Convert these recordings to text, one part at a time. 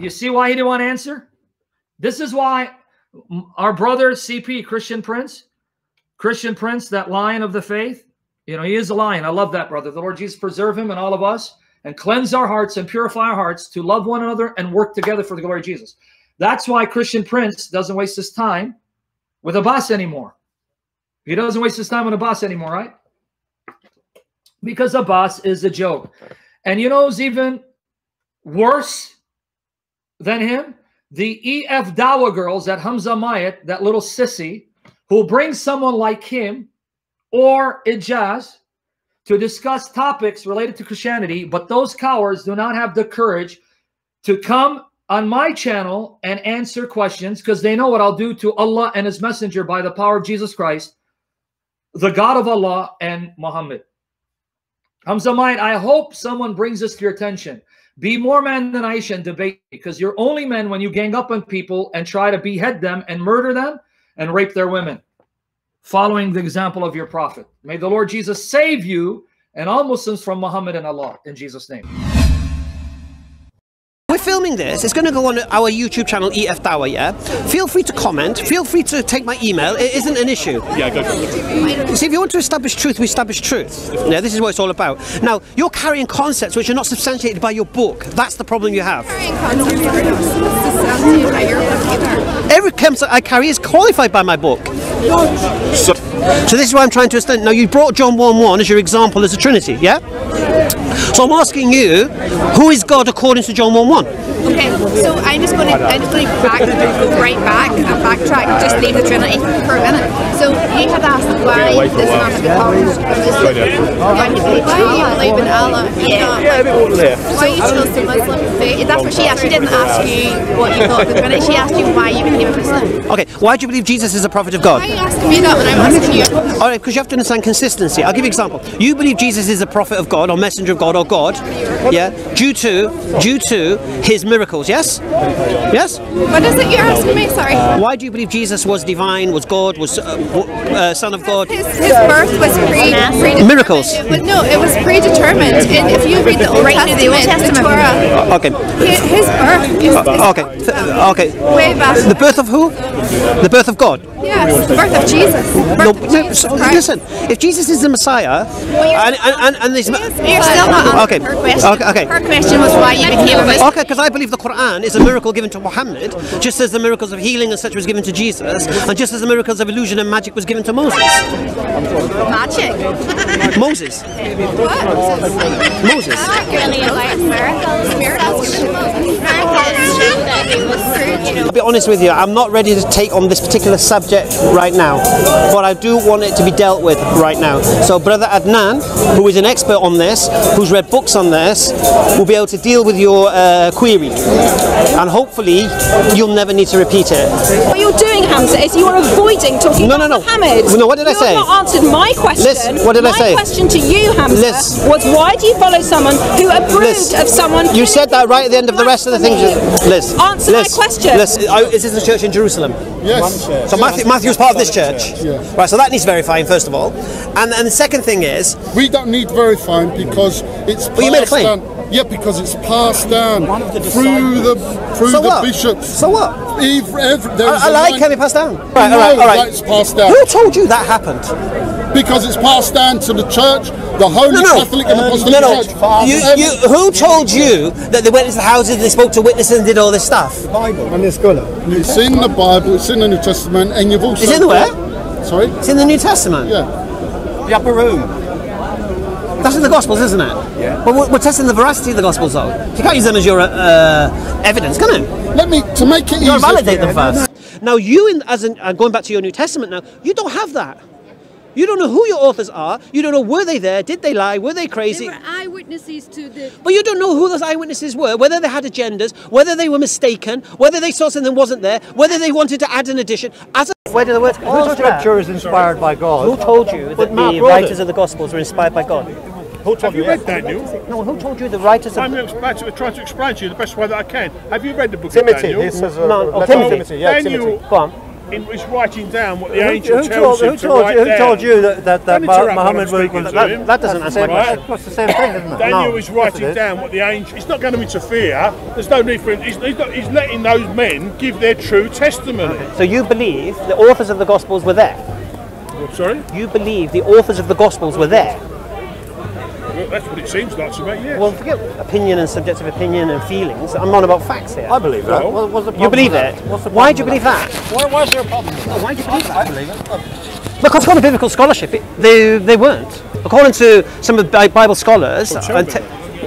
You see why he didn't want to answer? This is why our brother CP, Christian Prince, Christian Prince, that lion of the faith, you know, he is a lion. I love that, brother. The Lord Jesus preserve him and all of us and cleanse our hearts and purify our hearts to love one another and work together for the glory of Jesus. That's why Christian Prince doesn't waste his time with Abbas anymore. He doesn't waste his time with Abbas anymore, right? Because Abbas is a joke. And you know who's even worse than him? The EF Dawah girls at Hamza Myatt, that little sissy, who bring someone like him or Ijaz to discuss topics related to Christianity, but those cowards do not have the courage to come on my channel and answer questions because they know what I'll do to Allah and His Messenger by the power of Jesus Christ, the God of Allah and Muhammad. Hamza Myatt, I hope someone brings this to your attention. Be more man than Aisha and debate because you're only men when you gang up on people and try to behead them and murder them and rape their women, following the example of your prophet. May the Lord Jesus save you and all Muslims from Muhammad and Allah in Jesus' name. We're filming this. It's going to go on our YouTube channel, EF Dawah, yeah? Feel free to comment. Feel free to take my email. It isn't an issue. Yeah, go for it. See, if you want to establish truth, we establish truth. Yeah, this is what it's all about. Now, you're carrying concepts which are not substantiated by your book. That's the problem you have. Every concept I carry is qualified by my book. So, So this is why I'm trying to understand. Now, you brought John 1-1 as your example as a Trinity, yeah? So I'm asking you, who is God according to John 1-1? Okay, so I'm just going to I'm just going to back go right back and backtrack, just leave the Trinity for a minute. So you had asked why away for a this man becomes Right there. why do you believe why do you believe in Allah? Yeah. Yeah, a bit more there. Why you chose the Muslim faith? That's what she asked. She didn't ask you what you thought of the Trinity. She asked you why you became a Muslim. Okay, why do you believe Jesus is a prophet of God? Why are you asking me that when I'm asking you? All right, because you have to understand consistency. I'll give you an example. You believe Jesus is a prophet of God or messenger of God or God, yeah, due to due to his miracles. Yes, yes. What is it you're asking me? Sorry. Why do you believe Jesus was divine, was God, was uh, uh, son of God? His, his birth was pre predetermined. Miracles. It was, no, it was predetermined. And if you read the Old Testament, the Torah, Okay, hi- his birth is, is okay, Th- okay. way back. The birth of who? The birth of God. Yes, the birth of Jesus. No, birth no, so- listen. If Jesus is the Messiah, and and and, and there's You're still not Okay, her question. okay, okay. Her question was why you became a Muslim. Okay, because I believe the Quran is a miracle given to Muhammad, just as the miracles of healing and such was given to Jesus, and just as the miracles of illusion and magic was given to Moses. Magic. Moses. What? Moses. Really about miracles. Miracles given to Moses. Miracles show that he was, you know, To be honest with you, I'm not ready to take on this particular subject right now, but I do want it to be dealt with right now. So, Brother Adnan, who is an expert on this, who's read books on this, will be able to deal with your uh, query, and hopefully, you'll never need to repeat it. What you're doing, Hamza, is you're avoiding talking No, no, about no. Muhammad. No, what did I You've say? not answered my question. Liz, what did I say? Question to you, Hamza, Liz. was why do you follow someone who approved Liz, of someone? You said that right at the end of the rest of the things. Liz, Answer Liz, my question. Liz, oh, is this the church in Jerusalem? Yes. So Matthew, Matthew's part of this church, Yeah. right? So that needs verifying first of all, and and the second thing is, We don't need verifying because it's passed you made a claim. down. Yeah, because it's passed down through the through So the what? bishops. So what? Ev- ev- there is I, I a like line- having passed down. We Right, all right, all right. that's passed down Who told you that happened? Because it's passed down to the church, the Holy No, no, Catholic and Uh, Apostolic no, no. Church. You, you, who told you that they went into the houses, they spoke to witnesses, and did all this stuff? The Bible. And the scholar. It's in the Bible, it's in the New Testament, and you've also. It's in the where? Sorry. It's in the New Testament. Yeah. The upper room. That's in the Gospels, isn't it? Yeah. But we're, we're testing the veracity of the Gospels, though. You can't use them as your uh, evidence, can you? Let me to make it You gotta easier. validate them first. Now, you, in, as in, uh, going back to your New Testament now, you don't have that. You don't know who your authors are. You don't know were they there? Did they lie? Were they crazy? They were eyewitnesses to the. But you don't know who those eyewitnesses were, whether they had agendas, whether they were mistaken, whether they saw something wasn't there, whether they wanted to add an addition. As a, where did the word All scripture is inspired by God. Who told you that the writers it. of the Gospels were inspired by God? Who told Have you you read that? Daniel? No, who told you the writers of I'm about to to explain to you the best way that I can. Have you read the book of Timothy, Daniel? he says, uh, No, oh, Timothy. Timothy. Yeah, Daniel- Timothy. Go on. In, he's writing down what the Who, angel who tells told, him who to told write you? Who down. told you that that, that Don't Mu- interrupt when Muhammad was? to that, that doesn't my Right. That's the same thing, isn't it? Daniel No. is writing down what the angel. He's not going to interfere. There's no need for him. He's, he's, not, he's letting those men give their true testimony. So you believe the authors of the Gospels were there? Sorry? You believe the authors of the Gospels were there? Well, that's what it seems like to me, yes. Well, forget opinion and subjective opinion and feelings. I'm on about facts here. I believe that. Well, What- what's the You believe with it? that? What's the Why do you believe with that? Why, why is there a problem? with that? Why do you believe that? I believe it. Because according to biblical scholarship, it, they, they weren't. According to some of the Bible scholars, tell and me.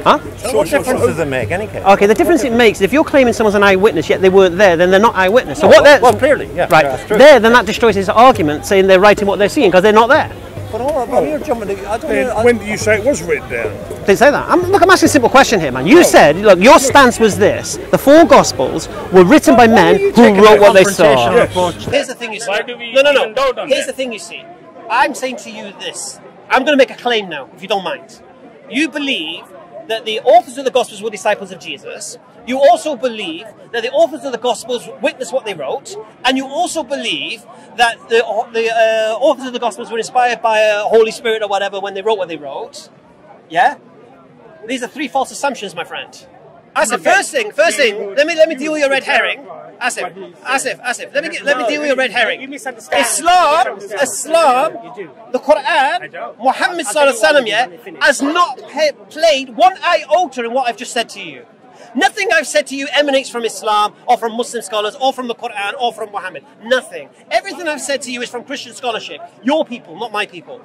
huh? What difference does it make, any case? Okay, the difference it makes if you're claiming someone's an eyewitness yet they weren't there, then they're not eyewitness. So what they're well, clearly, yeah, right yeah, true. there, then that destroys his argument, saying they're writing what they're seeing because they're not there. But hold on, you're jumping. To, I don't Then know, I- when did you say it was written down? They say that. I'm, look, I'm asking a simple question here, man. You oh. said, look, your stance was this: the four Gospels were written by men who wrote what they saw. Here's the thing you see. No, no, no. Here's the thing you see. I'm saying to you this. I'm going to make a claim now, if you don't mind. You believe that the authors of the Gospels were disciples of Jesus. You also believe that the authors of the Gospels witnessed what they wrote, and you also believe that the, the uh, authors of the Gospels were inspired by a Holy Spirit or whatever when they wrote what they wrote. Yeah, these are three false assumptions, my friend. Asif, first thing, first thing, let me let me deal with your red herring. Asif, Asif, Asif, let me get, let me deal with your red herring. Islam, Islam, the Quran, Muhammad sallallahu alaihi wasallam, yeah, has not played one iota in what I've just said to you. Nothing I've said to you emanates from Islam or from Muslim scholars or from the Quran or from Muhammad. Nothing. Everything I've said to you is from Christian scholarship. Your people, not my people.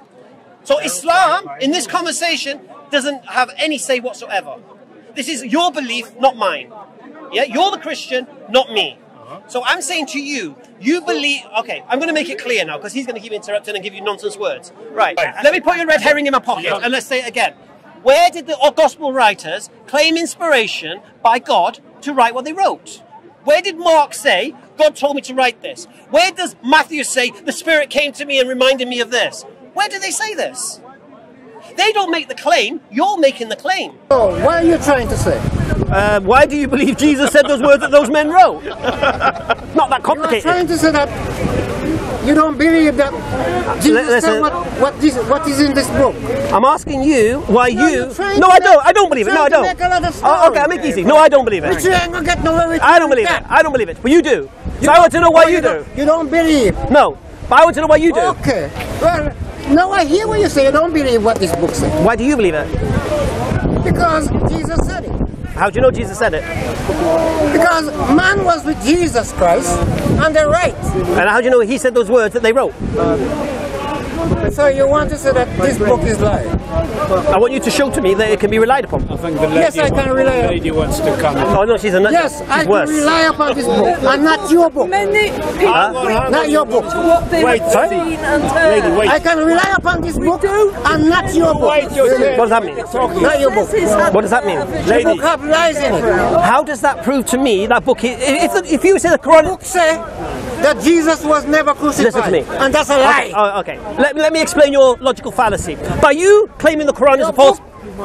So Islam, in this conversation, doesn't have any say whatsoever. This is your belief, not mine. Yeah, you're the Christian, not me. Uh-huh. So I'm saying to you, you believe. Okay, I'm going to make it clear now because he's going to keep interrupting and give you nonsense words. Right. Let me put your red herring in my pocket and let's say it again. Where did the gospel writers claim inspiration by God to write what they wrote? Where did Mark say, God told me to write this? Where does Matthew say, the Spirit came to me and reminded me of this? Where do they say this? They don't make the claim, you're making the claim. Oh, what are you trying to say? Uh, why do you believe Jesus said those words that those men wrote? Not that You are complicated. trying to say that you don't believe that Jesus listen. said what, what, this, what is in this book. I'm asking you why No, you. No, I don't. I don't believe it. No, I don't. Oh, okay. I'll make it easy. No, I don't believe But you it. ain't gonna get nowhere with I don't believe it. I don't believe it. But you do. So I want to know why Oh, you do. don't- You don't believe. No, but I want to know why you do. Okay. Well, now I hear what you say. You don't believe what this book says. Why do you believe it? Because Jesus said it. How do you know Jesus said it? Because man was with Jesus Christ and they're right. And how do you know he said those words that they wrote? Uh, So you want to say that this book is lying? I want you to show to me that it can be relied upon. Yes, I can rely on lady wants to come. Oh no, she's a nut. Yes, she's I can worse. rely upon this book and not your book. Many people Huh? Not your book. what they Wait, have seen and Lady, wait. I can rely upon this book and not your book. Wait, you're What does that mean? Not your book. What does that mean? The book have lies in it. How does that prove to me that book? i- If, if you say the Quran, Book say that Jesus was never crucified. Listen to me. And that's a lie. Okay, oh, okay. Let, let me explain your logical fallacy. By you claiming the Quran is a false.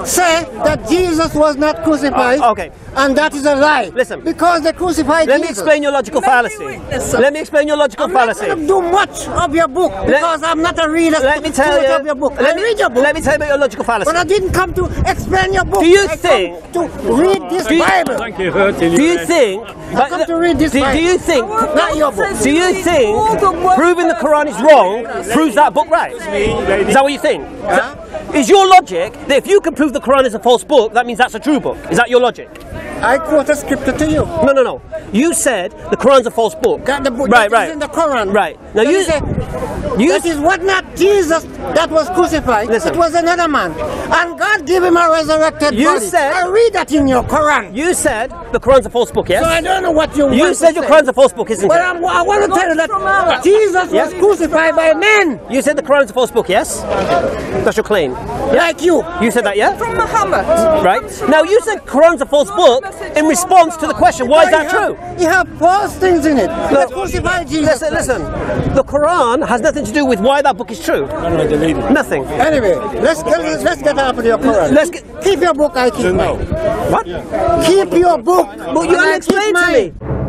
Say that Jesus was not crucified. Oh, okay. And that is a lie. Listen. Because they crucified Let me explain your logical Many fallacy. witnesses. Let me explain your logical I'm not fallacy. going to do much of your book because I'm not a reader. Let me tell you. of your book. Let I me, read your book. let me tell you about your logical fallacy. but I didn't come to explain your book. Do you I think- come to read this Do you- Bible? Thank you, hurting Do you think? I come to read this do, do you think? Not your book. Do you think proving the Quran is wrong proves that book right? Is that what you think? Is, that- is your logic that if you can prove the Quran is a false book, that means that's a true book? Is that your logic? I quote a scripture to you. No, no, no. You said the Quran's a false book. Got the book Right, that is right. in the Quran. Right. Now That you- is a- You that is what not Jesus that was crucified. Listen. It was another man. And God gave him a resurrected body. You body. said- I read that in your Quran. you said the Quran's a false book, yes? So I don't know what you You want said to your say. Quran's a false book, isn't But it? I'm, I want to tell you that Jesus Yeah. was crucified by men You said the Quran's a false book, yes? That's your claim. Like you. You said that, yeah? From Muhammad. Right? Now you said Quran's a false book in response to the question, why is that true? You have false things in it. Let's crucify Jesus. Listen, Christ. listen. The Quran has nothing to do with why that book is true. Nothing. Anyway, let's get let's get out of your Quran. Let's get. keep your book. I keep mine. What? Keep your book. But you and I haven't explained to mine. me.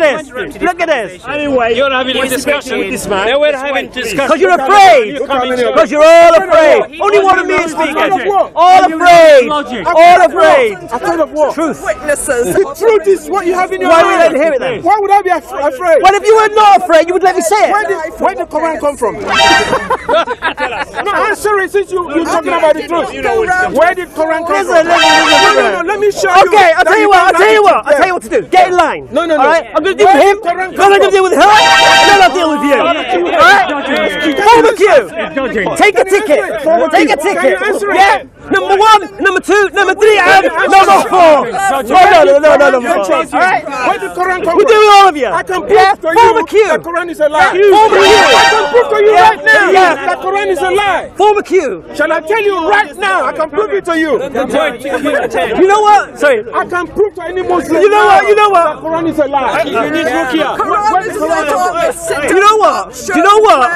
At this. Look at this. Anyway, you're having a discussion with this man. They were having discussion. Because you're afraid. Because you're all afraid. Only one of me is speaking. All afraid. All afraid. Afraid of what? Truth. Witnesses. The truth is what you have in your mind. Why would I mind. hear it then? Why would I be afraid? Well, if you were not afraid, you would let me say Where it. did, where did the Quran come from? no, answer it since you, you're talking about the truth. Where did Quran come from? listen, listen, No, no, no, let me show you. Okay, I'll tell you you what, I'll tell you what, to- I'll tell you what to do. Get in line. No, no, no. All right, I'm going to deal with him, then I'm going to deal with her, then I'll deal with you. All right? A queue. Take a ticket. Take a ticket. Yeah. Number one, number two, number three, and number four. No, no, no, no, no, number four. All right? Where did Quran come We'll from? do it all of you. I can prove Yeah, to form you a queue. that Quran is a lie. Form a queue. I can prove to you Yeah, right now yeah. that Quran is a lie. Form a queue. Shall I tell you right now? I can prove it to you. You know what? Sorry. I can prove to any Muslim. You know what? You know what? that Quran is a lie. You need Ruqyah. Quran is not Do you know what? Do you know what?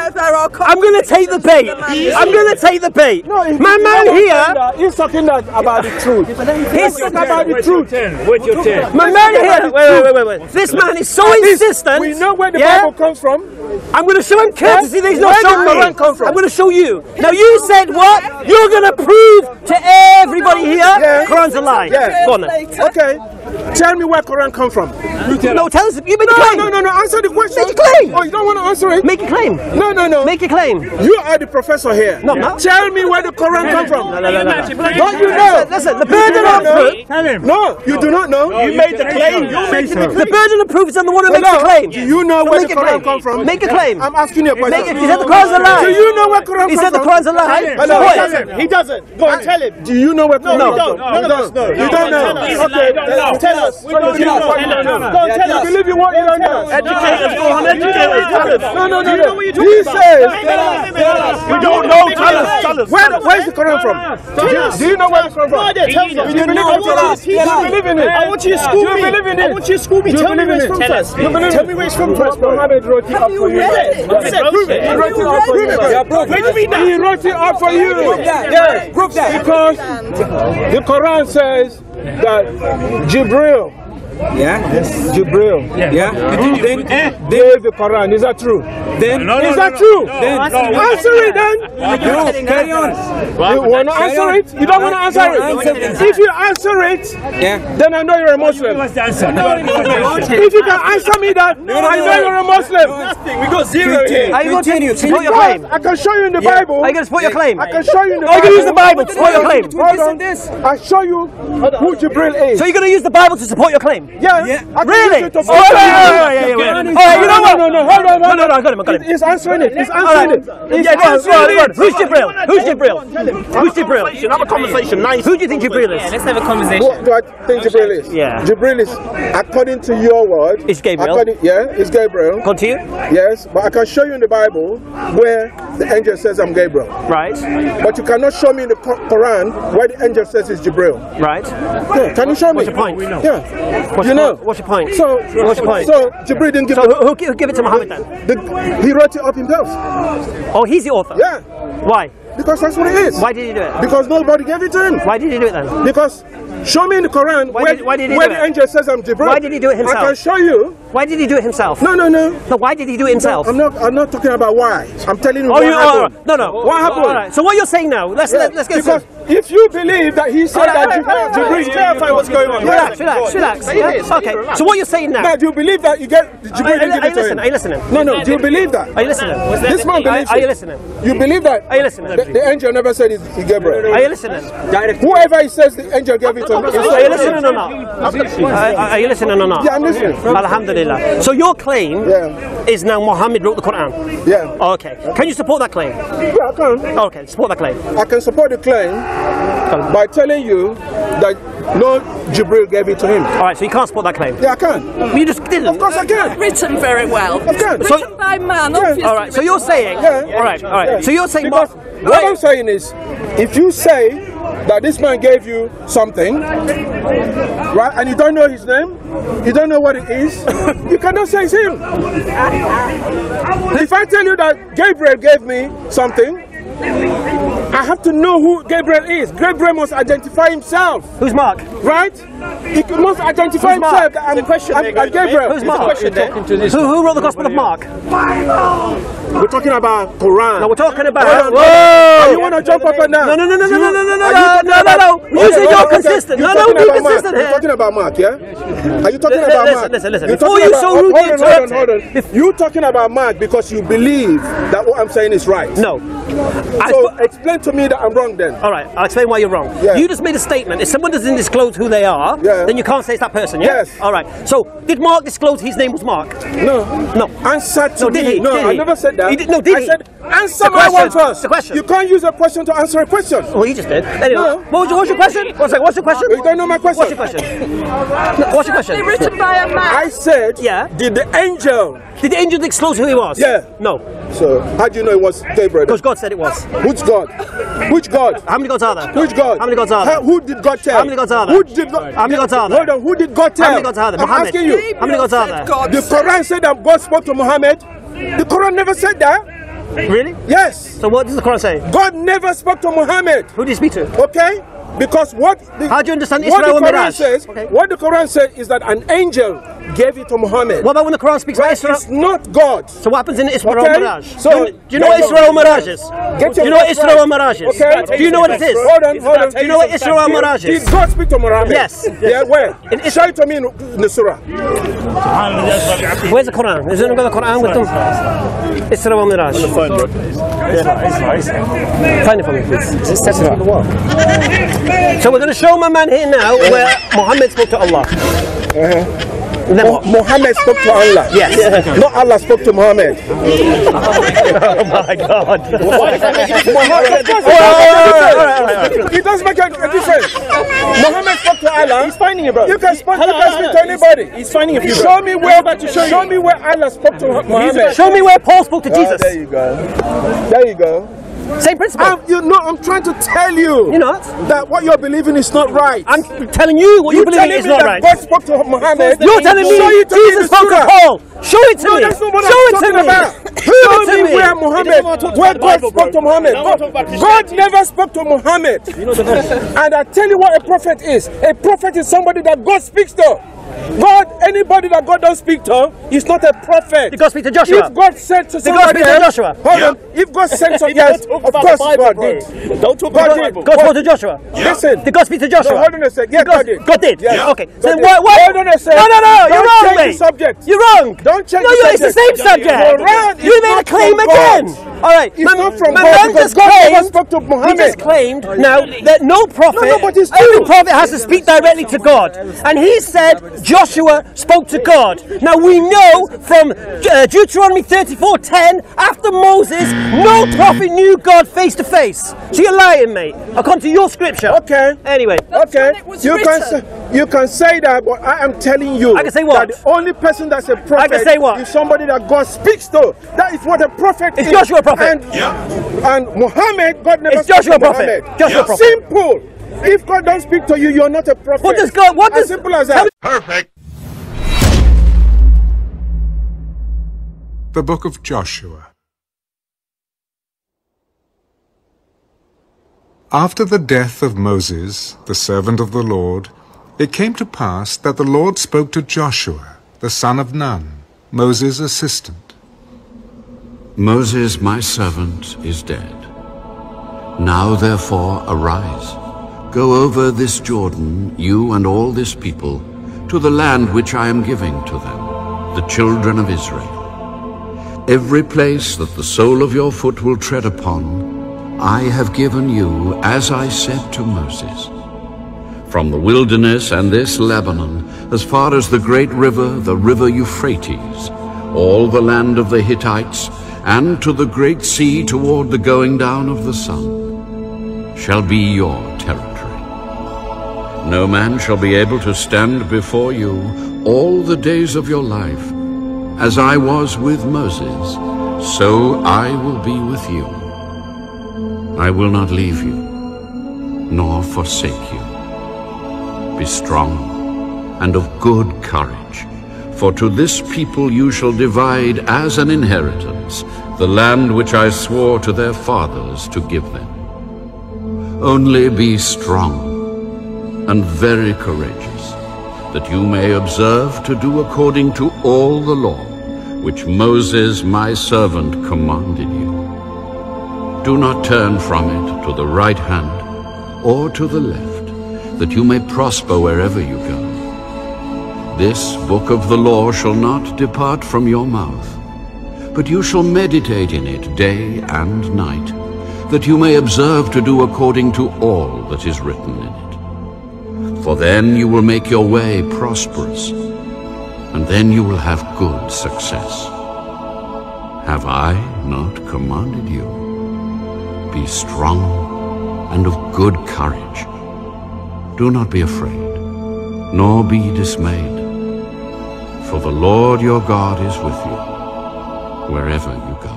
I'm going to take the bait. I'm going to take the bait. No, My man he's here. talking He's talking that about the truth. He's talking about the truth. Where's your ten? My man here. Wait, wait, wait, wait, wait. This man is so insistent. We know where the Yeah? Bible comes from. I'm going to show him courtesy he's not showing me. Quran come from? I'm going to show you. Now you said what? You're going to prove to everybody here Yeah. Quran's a lie. Yeah. Go on. Okay. Tell me where Quran come from. No, tell us. You make a No, claim. no, no, no. Answer the question. Make a claim. Oh, you don't want to answer it? Make a claim. No, no, no. Make a claim. You are the professor here. No, I'm. Tell me where the Quran come from. No, no, no, no. Don't you know? Listen, listen, the burden of proof. Tell him. No, you do not know. You made the claim. You're making the The burden of proof is on the one who makes the claim. Do you know where the Quran claim. come from? Make a claim. I'm asking you a Make question. it. He said the Quran's a lie. Do you know where Quran He come said the? Quran's a lie. He doesn't. He doesn't. Go and tell him. Do you know where Quran No, come we from? don't. None of us know. You don't know. Tell us. Okay. We don't know. Tell us. We don't know. what you don't know. Go and tell us. believe in what you don't know. Educate us. Go on, educate us. No, no, no, Do you no. know what you're He talking says. We don't know. Tell us. Tell us. Where, where's the Quran from? Do you know where it's from? No idea. Tell us. Do you believe in it? Do you believe in it? I want you to school Do you believe in I it? want you to school me. Tell me where it's it? from Tell first. us. You believe Tell me where it's from first. Muhammad wrote it up for you. I prove it. He wrote it up for you. Where do you read He wrote it up for you. Yes. Because the Quran says that Jibril. Yeah. Yes. Jibril. Yeah. Then gave the Quran. Is that true? Then No, no, is no, that no. true? No, no. Answer it then. No, carry on. You want to answer it? You don't want to answer it. If you answer it, then I know you're a Muslim. What's the answer? If you can answer me that, I know you're a Muslim. Nothing. We got zero here. Are you going to support your claim? I can show you in the Bible. Are you going to support your claim? I can show you in the Are you Bible. going to use the Bible to support your claim? Hold on. This. I show you who Jibril is. So you're going to use the Bible to support your claim? Yeah. I can Really? it to Oh, yeah, yeah, yeah, yeah, yeah, All yeah. All right, you know what? No, no, no, hold on, No, hold no, on. no, I got him, I got him. He's answering it. He's answering right. it. He's Yeah, go on, go on, answering it. Who's Jibril? Who's Jibril? Who's Jibril? Have a conversation. Nice. Who do you think Jibril is? Let's have a conversation. What do I think Jibril is? Yeah. Jibril is, according to your word, It's Gabriel. yeah, it's Gabriel. Continue. Yes, but I can show you in the Bible where the angel says I'm Gabriel. Right, But you cannot show me in the Quran where the angel says it's Jibril. right. Yeah, can you show me? What's your point? Yeah. What's you know. point? What's your point? So, What's your point? so Jibril didn't give So it. who, who, it to Muhammad then? The, he wrote it up himself. Oh, he's the author. Yeah, Why? because that's what it is. Why did he do it? Because nobody gave it to him. Why did he do it then? Because show me in the Quran Why where, did- why did he where do the it? angel says I'm Jibril. Why did he do it himself? I can show you. Why did he do it himself? No, no, no. No, why did he do it himself? I'm not. I'm not talking about why. I'm telling you Oh, what you oh, happened. no, no. What happened? All right. So what you're saying now? Let's Yeah, let, let's get because some. if you believe that he said that Jibril, Please clarify what's going on. Relax, relax, relax. Yeah? Okay. So what you're saying now? Now, do you believe that you get Are, Jibril are, didn't give it to him? Are you listening? No, no. Do you believe that? Are you listening? This man believes Are, are you listening? You believe that? Are you listening? The, the angel never said it's it's Gabriel. Are you listening? Whoever he says the angel gave it to him. Are you listening or not? Are, are you listening or not? Yeah, I'm listening. Alhamdulillah. So your claim Yeah. is now Muhammad wrote the Quran. Yeah. Okay. Can you support that claim? Yeah, I can. Okay, support that claim. I can support the claim by telling you that no Jibril gave it to him. All right, so you can't support that claim. Yeah, I can. You just didn't. Of course I can. Written very well. I can. So- Written by man, Yeah. All right. So you're saying. Yeah. All right. All right. Yeah. So you're saying. Because Mu- what I'm saying is, if you say that this man gave you something, right, and you don't know his name, you don't know what it is, you cannot say it's him. If I tell you that Gabriel gave me something, I have to know who Gabriel is. Gabriel must identify himself. Who's Mark? Right? He must identify Who's Mark? himself. that I'm, I'm, I'm Gabriel. Who's Mark? Who, who wrote the Gospel of Mark? Bible! We're talking about Quran. No, we're talking about. Hold on. Whoa! You want to jump up and down? No, no, no, no, no, no, no, no, no, no, no, no, no. You Okay, said okay, you're consistent. No, no, talking be about Mark. consistent You're talking about Mark, yeah? Are you talking about Mark? listen, listen. You're Before you about- so hold rudely on, hold on, hold on. You're talking about Mark because you believe that what I'm saying is right. No. I So explain to me that I'm wrong then. All right, I'll explain why you're wrong. Yeah. You just made a statement. If someone doesn't disclose who they are, Yeah. then you can't say it's that person, yeah? Yes. All right. So, did Mark disclose his name was Mark? No. No. Answer to No, did me. he? No, Did I he? never said that. He did- no, did I he? said answer The my one question. first. The question. You can't use a question to answer a question. Well, you just did. Anyway, No. what was your, what's your question? One second, what's your question? You don't know my question. What's your question? No, what's your question? Written by a man. I said, Yeah. did the angel? Did the angel disclose who he was? Yeah. No. So how do you know it was Gabriel? Because God said it was. Which God? Which God? How many gods are there? Which God? How many gods are there? How- who did God tell? How many gods are there? Who did God? How many gods are there? Hold on. Who did God tell? How many gods are there? I'm Muhammad. asking you. How many gods are there? The Quran said that God spoke to Muhammad. The Quran never said that. Really? Yes. So what does the Quran say? God never spoke to Muhammad. Who did he speak to? Okay? Because what the, How do you understand what Isra the Quran Miraj? says, Okay. what the Quran says is that an angel gave it to Muhammad. What about when the Quran speaks about But Isra? it's not God. So what happens in Isra Okay. wa Miraj? So- do, you, do you know what Get Isra wa your- Miraj is? Get Do you know what facts Isra right. wa Miraj is? Okay. Do you know what it is? Hold on, hold on. Do you know what Isra wa Miraj Did is? God speak to Muhammad? Yes. Yeah, where? In Is- Show it to me in, in the surah. Where's the Quran? Is anyone got the Quran with them? Isra wa Miraj. Find it for me, please. So we're going to show my man here now where Muhammad spoke to Allah. Uh-huh. And then Mu- Muhammad spoke to Allah. Yes. Not Allah spoke to Muhammad. oh my God. Oh, it doesn't make a, a difference. Muhammad spoke to Allah. He's finding it, bro. You can speak, you can speak to anybody. He's finding it. Show me where. Show, show me where Allah spoke to Muhammad. Show me where Paul spoke to Oh, Jesus. there you go. There you go. Same principle. I'm, you know, I'm trying to tell you. You're not. That what you're believing is not right. I'm telling you what you, You're believe is not right. God spoke to Muhammad. You're telling me Show it to me Jesus spoke to. Paul. Show it to No, me. that's not what Show I'm it to me. about. Show Show it to me me. where Muhammad, where God spoke to Muhammad. God, God never spoke to Muhammad. You know the And I tell you what a prophet is. A prophet is somebody that God speaks to. God, anybody that God don't speak to, is not a prophet. Did God speak to Joshua? If God said to Did God somebody speak to Joshua? Hold on. If God said to yes, of course God did. Don't talk God about the did. Bible. God spoke to Joshua. Listen. Did God speak to Joshua? No, hold on a sec. Yes, God, God did. God did. Yes. Okay. God So did. what? what? Hold on a sec. No, no, no. You're Don't wrong, change the mate. subject. You're wrong. Don't change No, the you it's the same subject. Quran you made a claim again. All right. It's my, not from my God man because just God never claimed. spoke to He Muhammad. just claimed now that no prophet, No, no, but it's every prophet has to speak directly to God, and he said Joshua spoke to God. Now we know from uh, Deuteronomy 34:10, after Moses, no prophet knew God face to face. So you're lying, mate. According to your scripture. Okay. Anyway. Okay, when it you can say, you can say that, but I am telling you I can say what? that the only person that's a prophet I can say what? is somebody that God speaks to. That is what a prophet Is is. Joshua a prophet? And, and Muhammad, God never Is spoke Joshua a prophet? Muhammad. Joshua a prophet. Simple. If God don't speak to you, you're not a prophet. What is God? What as does? simple as that. Perfect. The Book of Joshua. After the death of Moses, the servant of the Lord, it came to pass that the Lord spoke to Joshua, the son of Nun, Moses' assistant. Moses, my servant, is dead. Now therefore arise, go over this Jordan, you and all this people, to the land which I am giving to them, the children of Israel. Every place that the sole of your foot will tread upon, I have given you as I said to Moses. From the wilderness and this Lebanon, as far as the great river, the river Euphrates, all the land of the Hittites, and to the great sea toward the going down of the sun, shall be your territory. No man shall be able to stand before you all the days of your life. As I was with Moses, so I will be with you. I will not leave you, nor forsake you. Be strong and of good courage, for to this people you shall divide as an inheritance the land which I swore to their fathers to give them. Only be strong and very courageous, that you may observe to do according to all the law which Moses my servant commanded you. Do not turn from it to the right hand or to the left, that you may prosper wherever you go. This book of the law shall not depart from your mouth, but you shall meditate in it day and night, that you may observe to do according to all that is written in it. For then you will make your way prosperous, and then you will have good success. Have I not commanded you? Be strong and of good courage. Do not be afraid, nor be dismayed, for the Lord your God is with you, wherever you go.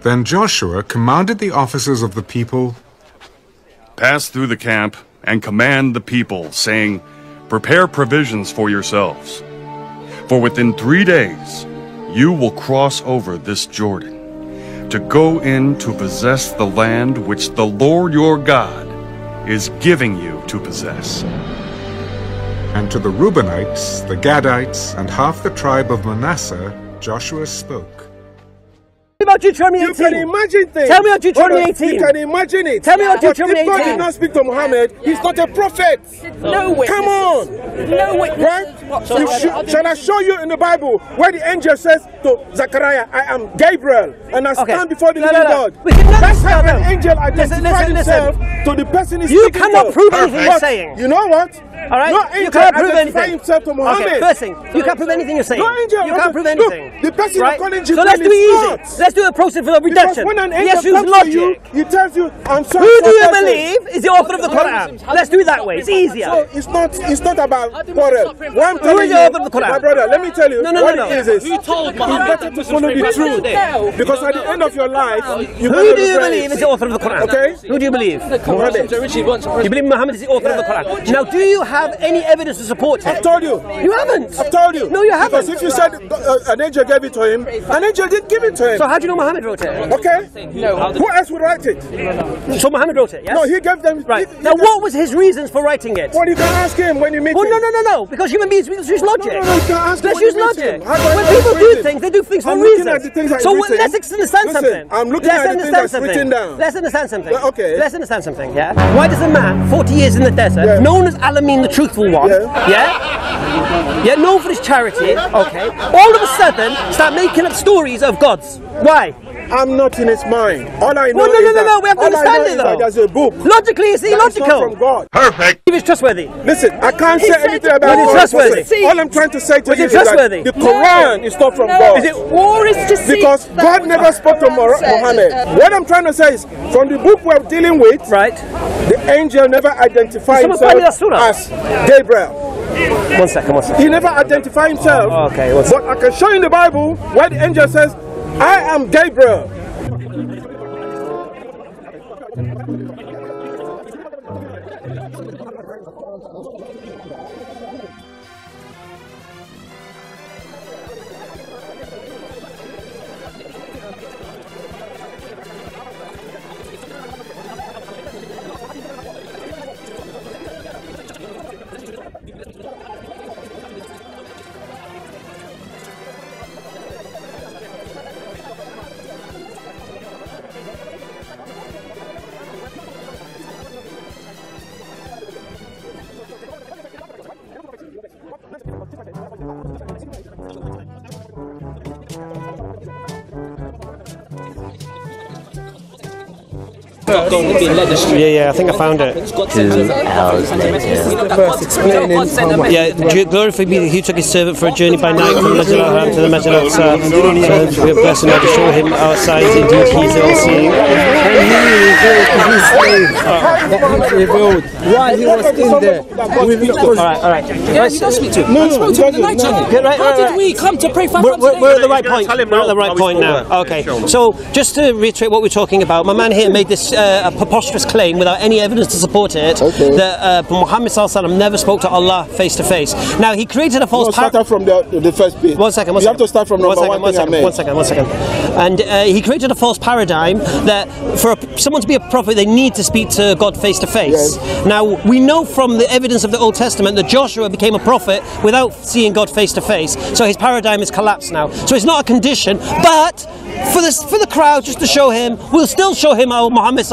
Then Joshua commanded the officers of the people, Pass through the camp and command the people, saying, Prepare provisions for yourselves. For within three days you will cross over this Jordan, to go in to possess the land which the Lord your God is giving you to possess. and to the Reubenites, the Gadites, and half the tribe of Manasseh, Joshua spoke. About Deuteronomy 18. You can imagine things. Tell me about Deuteronomy Hold on, 18. You can imagine it. Tell me about But Deuteronomy if God did not speak to Muhammad, he's not a prophet. No witness. Come on. No witness. Right? So- You should- shall I show you in the Bible where the angel says to Zechariah, I am Gabriel, and I Okay. stand before the No, living no, no. God. We can never That's how an angel Listen, identified listen, himself listen. to the person he's You speaking cannot to. prove anything you're But saying. You know what? All right? No you can't prove anything. himself to Muhammad. Okay, first thing, you can't prove anything you're saying. No angel. You can't prove Look, anything. the person right? according So Jibril let's do it is easy. not. Let's do a process of Because reduction. when an Yes, angel use comes to logic. you, he tells you, I'm sorry. Who do you person." believe is the author of the Quran? Let's do it that way. It's easier. So it's not it's not about quarrel. What I'm telling is you, the author of the Quran? my brother, let me tell you No, no, what no, it no. is. is Who told it's Muhammad better to follow the truth because at the end of your life, you Who do you believe is the author of the Quran? Okay. Who do you believe? Muhammad. You believe Muhammad is the author of the Quran. Now, do you have any evidence to support it? I've told you. You haven't. I've told you. No, you haven't. Because if you said uh, an angel gave it to him, an angel did give it to him. So how do you know Muhammad wrote it? Okay. No. Who else would write it? So Muhammad wrote it, yes? No, he gave them. Right. he- Now, he- what was his reasons for writing it? Well, you can ask him when you meet Well, him. no, no, no, no. Because human beings, let's use logic. No, no, no, you can ask let's when use you logic. him. How do I When people do written? things, they do things for I'm reasons. at the things so what- written. let's understand Listen, something. I'm looking let's at the things understand that's something. written down. Let's understand something. Yeah, okay. Let's understand something. Yeah. Why does a man, 40 years in the desert, known as Alamin, the truthful one, yeah, yeah, known for his charity, okay, all of a sudden start making up stories of gods? Why? I'm not in his mind. All I know Well, no, is no, no, that, no. We have to all I know understand is it, that though. There's a book. Logically, it's that is not illogical. from God. Perfect. He was trustworthy. Listen, I can't say anything about war God. is trustworthy. All I'm trying to say to Was you it is that trustworthy? the Quran is not from God. Is it- War is deceit. Because God never spoke to Quran Mor- Muhammad. Uh, What I'm trying to say is, from the book we're dealing with, right? the angel never identified Someone find me that himself surah. as Gabriel. One second, one second. He never identified himself. Okay, one But I can show you in the Bible where the angel says, I am Gabriel. Yeah, yeah, I think I found it. First explaining how much. Yeah, Ju- glorified be who took his servant for a journey by night from Masjid al-Haram to the Masjid al-Aqsa. So we are blessed now to show him our signs. Indeed, he is all-seeing. revealed while he was in there. All right, all right. Let's speak to him. No, no, he doesn't. No. Okay, right, right, right. we come to pray for We're, we're, we're at the right point. We're at the right point now. Okay. So just to reiterate what we're talking about, my man here made this uh, a preposterous claim without any evidence to support it that uh, Muhammad Sallallahu Alaihi Wasallam never spoke to Allah face to face. Now he created a false. No, start from the, the first bit. One second, one you second. have to start from number one one, one thing I second, one second, one second. And uh, he created a false paradigm that for a, someone to be a prophet, they need to speak to God face to face. Now we know from the evidence of the Old Testament that Joshua became a prophet without seeing God face to face. So his paradigm is collapsed now. So it's not a condition, but. For this, for the crowd, just to show him, we'll still show him how Muhammad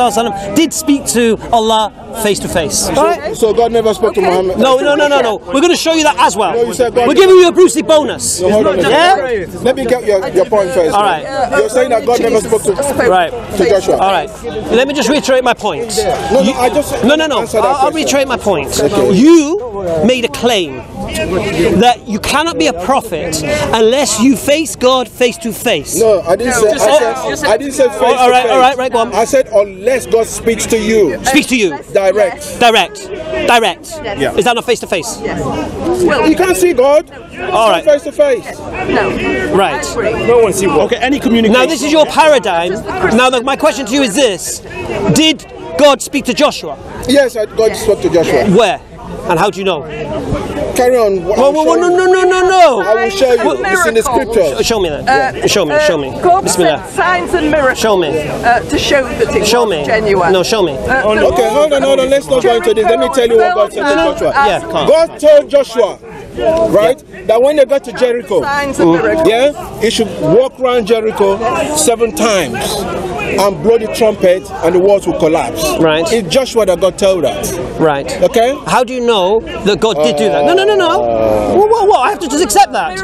did speak to Allah face to face. All right? So God never spoke to Muhammad. No, no, no, no, no. We're going to show you that as well. No, you said God We're giving you a Bruce Lee bonus. No, hold on Yeah? Let me get your, your point first. All right. You're saying that God never spoke to, Right. to Joshua. All right. Let me just reiterate my point. No, no, I just No, no, no. I'll, I'll reiterate my point. Okay. You made a claim that you cannot be a prophet unless you face God face to face. No, I didn't say. I, said I didn't say face all right, to face. all right, right, go on. I said unless God speaks to you. Speaks to you. Direct. Direct. Direct. Yeah. Is that not face to face? Well, you can't see God. All right. Face to face. No. Right. No one see Okay, any communication. Now this is your paradigm. Now the, my question to you is this: Did God speak to Joshua? Yes, I- God spoke to Joshua. Where? And how do you know? Carry on. Whoa, whoa, whoa, no, no, no, no, no. I will show you. It's in the scripture. Show me that. Uh, show me, show me. God Bismillah. sent signs and miracles Show me. uh, to show that it Show me. genuine. No, show me. Uh, Okay, hold on, hold on. Let's not go into this. Let me tell you what God said to Joshua. Yeah, come on. God told Joshua, right, that when they got to Jericho, Signs and miracles. yeah, he should walk around Jericho seven times and blow the trumpet, and the walls will collapse. Right. It's Joshua that God told that. Right. Okay. How do you know that God did do that? No, no, no, no. Uh, What, what, what? I have to just accept that.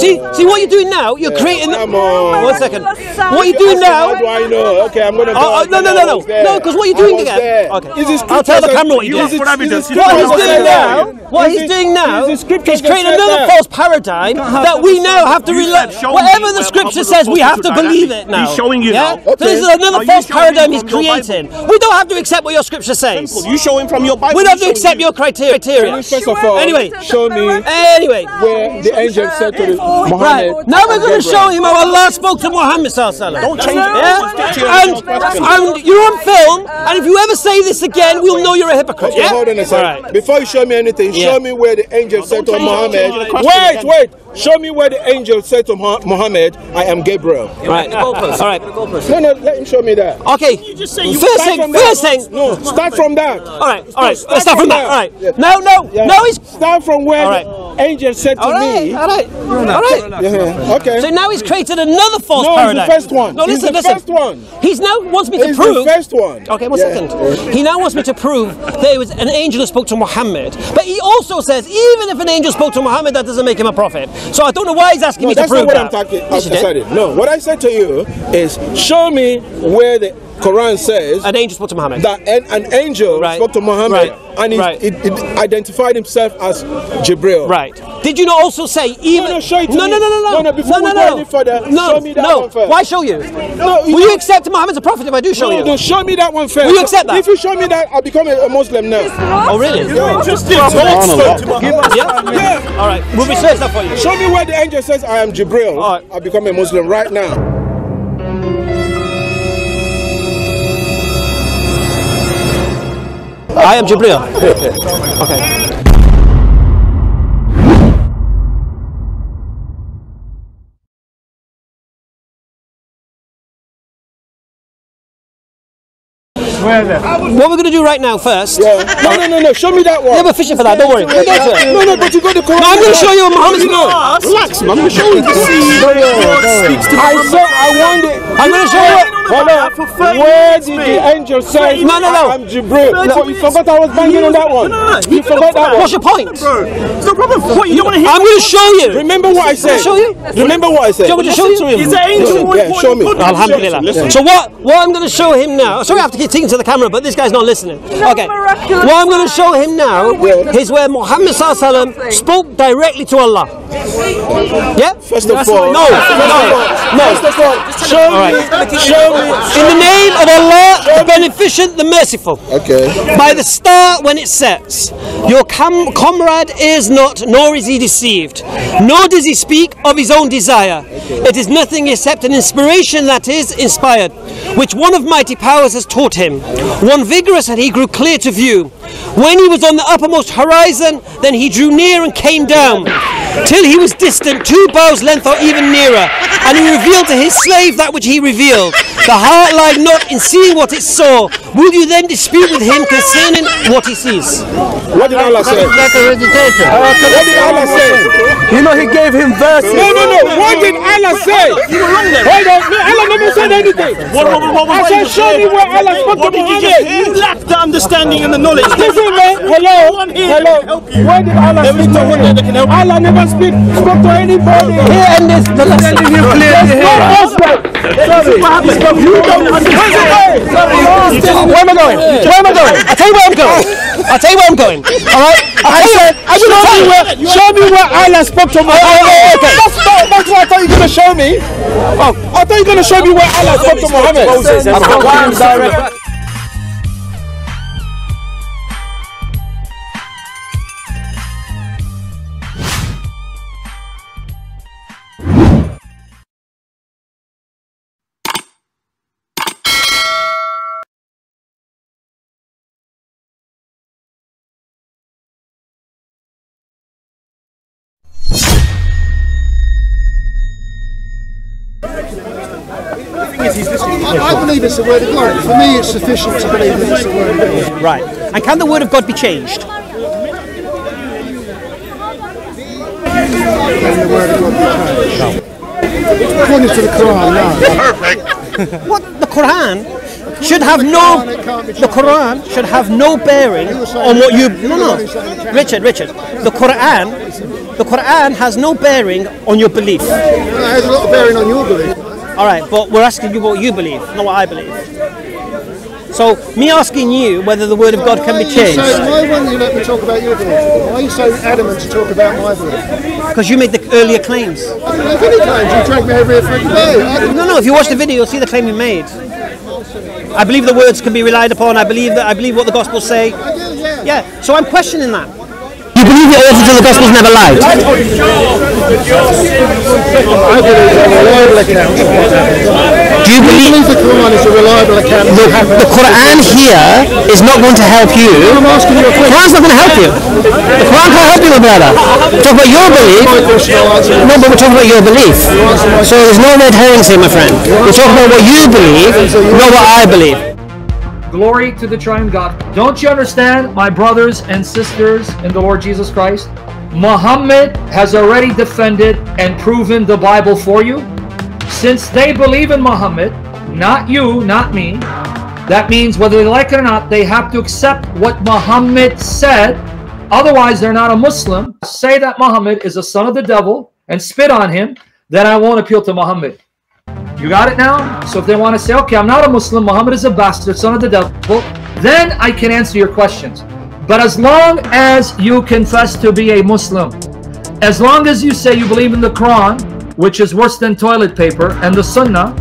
see, see what you're doing now? You're creating. Come on. One second. What You you're doing now? How do I know? Okay, I'm gonna go. Oh, oh, no, no, no, no, no, because what you're doing was again. there. Okay. Is this I'll tell the camera what said- you did. is it- is it What he's doing now, that? what Is he's doing now, is he's creating another that? false paradigm that we now have to rely. Whatever the scripture says, we have to believe it now. He's showing you yeah? now. So this is another false paradigm he's from your Bible? creating. We don't have to accept what your scripture says. You show him from your Bible. We don't have to accept showing your criteria. Can you first of all Anyway, show me anyway, where the angel said to the Right. Muhammad? Now we're going to show him how Allah spoke to Muhammad sallallahu alaihi wasallam. Don't change it. Yeah? Stick to your And, and you're on film, uh, and if you ever say this again, we'll know you're a hypocrite. Okay, yeah? hold on a second. Alright. Before you show me anything, Yeah. show me where the angel said to Muhammad. change the question Wait, wait. Show me where the angel said to Muhammad, "I am Gabriel." Right. All right. No, no, let him show me that. Okay. just say you- First thing, from first thing. No, start from that. All right. All right. Start Let's start from from that. that. All right. Yeah. No, no, Yeah. no. He's Start from where All right. the angel said to all right. me. All right. All right. Yeah, okay. So now he's created another false No, it's the first one. No, It's listen, the listen. first one. He's now wants me to It's prove. the first one. Okay, one Yeah. second. He now wants me to prove that it was an angel who spoke to Muhammad. But he also says even if an angel spoke to Muhammad, that doesn't make him a prophet. So I don't know why he's asking No, me to prove that. that's not what. I'm talking. Yes, you I did. said it. No, what I said to you is show me where the Quran says An angel spoke to Muhammad. that an, an angel Right. spoke to Muhammad Right. and he, Right. it, it identified himself as Jibril. Right. Did you not also say even? No, no, show it to no, me. no, no, no, no, No, no, before no, we no, any further, no, show me that no. one first. Why show you? No, Will you accept Muhammad as a prophet if I do show no, you? no, show me that one first. Will you accept that? If you show me that, I'll become a, a Muslim now. Oh, really? Yeah. Just did God spoke to Muhammad. Yeah. Yeah. All right. We'll research that for you. Show me where the angel says I am Jibril. All right. I'll become a Muslim right now. I am Jibril. Okay. What we're going to do right now first. Yeah. No, no, no, no. Show me that one. Yeah, we're fishing for that. Don't worry. We'll get to it. No, no, but you got the Quran. No, I'm going to show you Muhammad's. No, Relax, man. I'm going to show you to see. I said I want it. I'm going to show you. Hold on. Where did the angel say No, no, no. I'm Jibril? No, you forgot I was banging on that one. You forgot that one. What's your point? It's no problem. What, you don't want to hear? I'm going to show you. Remember what I said. show you? Remember what I said. Do you want me to show you? Is the angel more Yeah, show me. than God? Alhamdulillah. So what? What I'm going to show him now? Sorry, I have to keep speaking to the camera, but this guy's not listening. Okay. What I'm going to show him now is where Muhammad Sallallahu Alaihi Wasallam spoke directly to Allah. Yeah. First of all, no, first no, first of all, show me, show me In the name of Allah, the beneficent, the merciful. Okay. By the star when it sets. Your com- comrade is not, nor is he deceived. Nor does he speak of his own desire. It is nothing except an inspiration that is inspired, which one of mighty powers has taught him. One vigorous and he grew clear to view. When he was on the uppermost horizon, then he drew near and came down, till he was distant two bows' length or even nearer, and he revealed to his slave that which he revealed. The heart lied not in seeing what it saw. Will you then dispute with him concerning what he sees? What did Allah say? Like a recitation. Uh, what did Allah say? You know, he gave him verses. No, no, no. What did Allah say? You were wrong there. Hold on. No, Allah never said anything. What, what, what, what, I said, show me where Allah spoke to What did you Muhammad. just? You lack the understanding and the knowledge. Listen, man. Hello. Hello. Where did Allah There is speak to no one there that can him? Allah never speak, spoke to anybody. Here endeth the lesson. There's no husband. Sorry. You don't understand. Where am I going? Where am I going? I'll tell you where I'm going. I'll tell you where I'm going. All right? I said, show me where, show me where Allah spoke to Muhammad. Oh, oh, oh, okay. That's, that's what I thought you were going to show me. Oh, I thought you were going to show me where Allah spoke to Muhammad. I, I believe it's the word of God. For me, it's sufficient to believe that it's the word of God. Right. And can the word of God be changed? Can the word of God be changed? According to the Quran, no. What the Quran should have no the Quran should have no bearing on what you no no Richard Richard the Quran the Quran has no bearing on your belief. It has a lot of bearing on your belief. All right, but we're asking you what you believe, not what I believe. So me asking you whether the word of God can be Why are you changed so- why won't you let me talk about your belief? Why are you so adamant to talk about my belief? because you made the earlier claims. I don't make any claims. You drag me over here for a debate. No, no. If you watch the video, you'll see the claim you made. I believe the words can be relied upon. I believe that. I believe what the Gospels say. I do, yeah. Yeah. So I'm questioning that. You believe the authors of the Gospels never lied. I believe it's a reliable account. Do you believe the Quran is a reliable account? the, the Quran here is not going to help you? I'm asking you a The question. Quran's not going to help you. The Quran can't help you, my brother. Talk about your belief. My question, I'll answer it. No, but we're talking about your belief. So there's no red herrings here, my friend. We're talking about what you believe, not what I believe. Glory to the triune God. Don't you understand, my brothers and sisters in the Lord Jesus Christ? Muhammad has already defended and proven the Bible for you. Since they believe in Muhammad, not you, not me, that means whether they like it or not, they have to accept what Muhammad said. Otherwise, they're not a Muslim. Say that Muhammad is a son of the devil and spit on him, then I won't appeal to Muhammad. You got it now? So if they want to say, okay, I'm not a Muslim, Muhammad is a bastard, son of the devil, then I can answer your questions. But as long as you confess to be a Muslim, as long as you say you believe in the Quran, which is worse than toilet paper, and the Sunnah,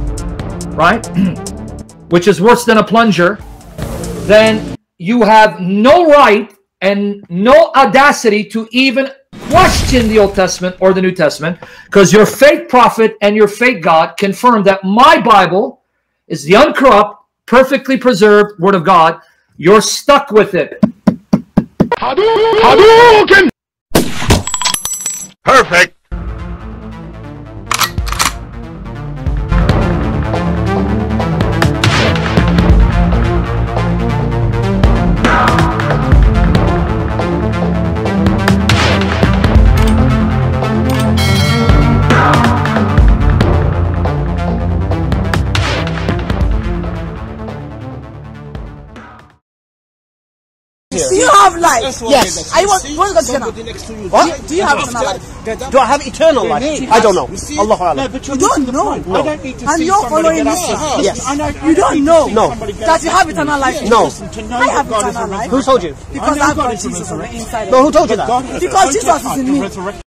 right, which is worse than a plunger, then you have no right and no audacity to even question the Old Testament or the New Testament because your fake prophet and your fake God confirmed that my Bible is the uncorrupt, perfectly preserved Word of God. You're stuck with it. Hadouken! Perfect. Life? Yes. I want. What's God eternal? What? Do you have eternal life? Do I have eternal life? I don't know. Allah Alam. You don't know. No. And you're following me. Yes. You don't know. No. That you have eternal life. No. I have eternal life. Who told you? Because I've got Jesus on the inside. No, who told you that? Because Jesus is in me.